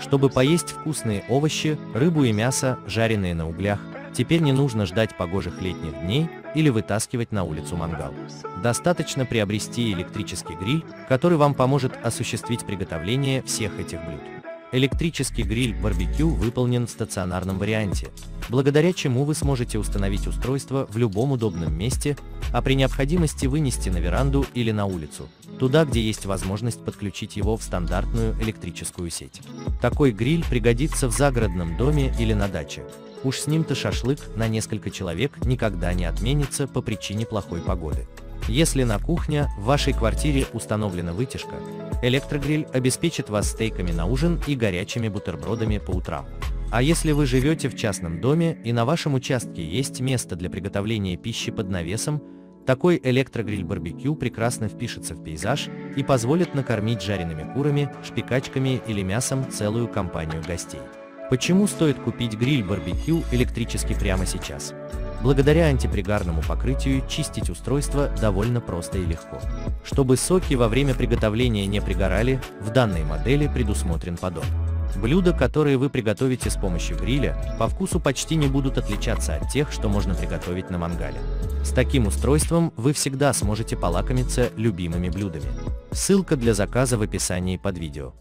Чтобы поесть вкусные овощи, рыбу и мясо, жареные на углях, теперь не нужно ждать погожих летних дней или вытаскивать на улицу мангал. Достаточно приобрести электрический гриль, который вам поможет осуществить приготовление всех этих блюд. Электрический гриль барбекю выполнен в стационарном варианте, благодаря чему вы сможете установить устройство в любом удобном месте, а при необходимости вынести на веранду или на улицу, туда, где есть возможность подключить его в стандартную электрическую сеть. Такой гриль пригодится в загородном доме или на даче. Уж с ним-то шашлык на несколько человек никогда не отменится по причине плохой погоды. Если на кухне в вашей квартире установлена вытяжка, электрогриль обеспечит вас стейками на ужин и горячими бутербродами по утрам. А если вы живете в частном доме и на вашем участке есть место для приготовления пищи под навесом, такой электрогриль барбекю прекрасно впишется в пейзаж и позволит накормить жареными курами, шпикачками или мясом целую компанию гостей. Почему стоит купить гриль барбекю электрически прямо сейчас? Благодаря антипригарному покрытию чистить устройство довольно просто и легко. Чтобы соки во время приготовления не пригорали, в данной модели предусмотрен поддон. Блюда, которые вы приготовите с помощью гриля, по вкусу почти не будут отличаться от тех, что можно приготовить на мангале. С таким устройством вы всегда сможете полакомиться любимыми блюдами. Ссылка для заказа в описании под видео.